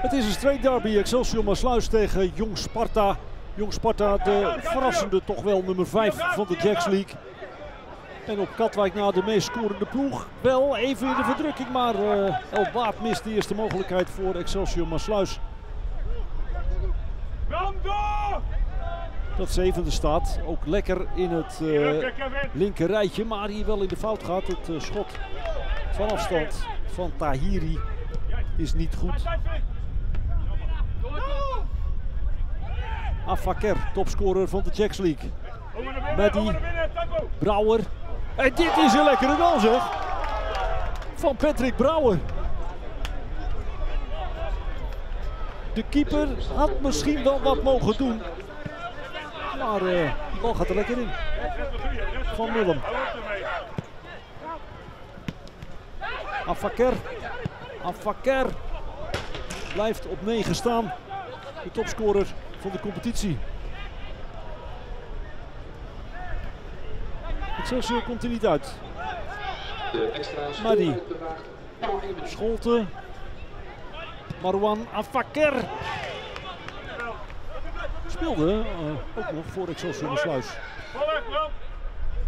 Het is een streek derby. Excelsior Maasluis tegen Jong Sparta. Jong Sparta, de verrassende toch wel nummer 5 van de Jacks League. En op Katwijk na de meest scorende ploeg. Wel even in de verdrukking, maar uh, mist de eerste mogelijkheid voor Excelsior Maasluis. Dat zevende staat. Ook lekker in het uh, linker rijtje. Maar hier wel in de fout gaat. Het uh, schot van afstand van Tahiri is niet goed. Afaker, topscorer van de Jacks League. Maddy, Brouwer. En dit is een lekkere goal zeg. Van Patrick Brouwer. De keeper had misschien wel wat mogen doen. Maar uh, die bal gaat er lekker in. Van Willem. Afaker. Afaker. Blijft op 9 staan. De topscorer van de competitie. Excelsior komt er niet uit. Madi. Scholten. Marwan Afaker. Speelde uh, ook nog voor Excelsior Sluis.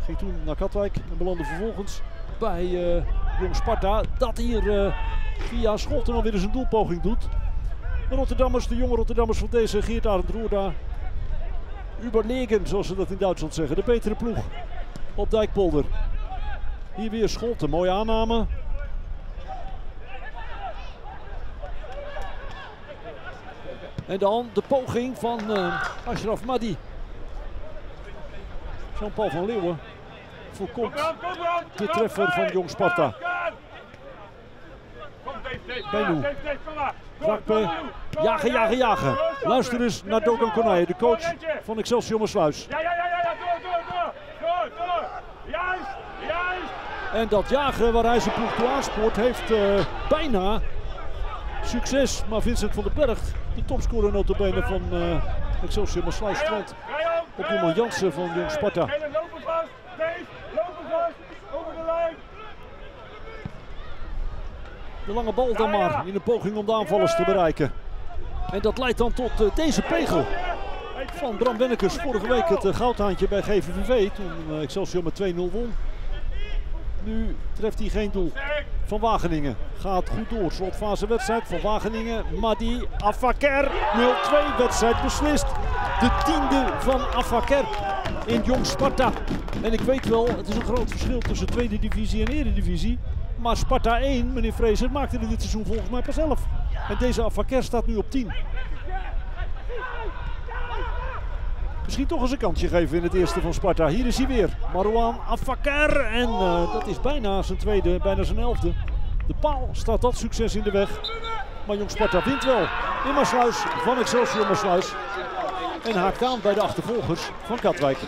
Ging toen naar Katwijk en belandde vervolgens bij uh, Jong Sparta. Dat hier uh, via Scholten alweer eens een doelpoging doet. De Rotterdammers, de jonge Rotterdammers van deze Geert Arend Roerda. Überlegen, zoals ze dat in Duitsland zeggen. De betere ploeg op Dijkpolder. Hier weer Scholten, mooie aanname. En dan de poging van uh, Ashraf Madi. Jean-Paul van Leeuwen voorkomt de treffer van Jong Sparta. Benu. Rakpe. Jagen, jagen, jagen. Luister eens naar Dogan Konij, de coach van Excelsior Maassluis. Ja, ja, ja, ja, door, door, door. Door, door. Juist, juist. En dat jagen waar hij zijn ploeg toe aanspoort heeft uh, bijna succes. Maar Vincent van den Berg, de topscorer notabene van uh, Excelsior Maassluis, strand op iemand Jansen van Jong Sparta. De lange bal dan maar in een poging om de aanvallers te bereiken. En dat leidt dan tot uh, deze pegel van Bram Wennekes. Vorige week het uh, goudhaantje bij GVVV toen uh, Excelsior met 2-0 won. Nu treft hij geen doel. Van Wageningen gaat goed door. Slotfase wedstrijd van Wageningen. Madi Afaker 0-2 wedstrijd beslist. De tiende van Afaker in Jong Sparta. En ik weet wel, het is een groot verschil tussen tweede divisie en eredivisie. Maar Sparta 1, meneer Vrezer, maakte er dit seizoen volgens mij pas 11. En deze Afaker staat nu op 10. Misschien toch eens een kansje geven in het eerste van Sparta. Hier is hij weer. Marwan Afaker. En uh, dat is bijna zijn tweede, bijna zijn elfde. De paal staat dat succes in de weg. Maar Jong Sparta wint wel. In Maasluis van Excelsior Maasluis. En haakt aan bij de achtervolgers van Katwijk.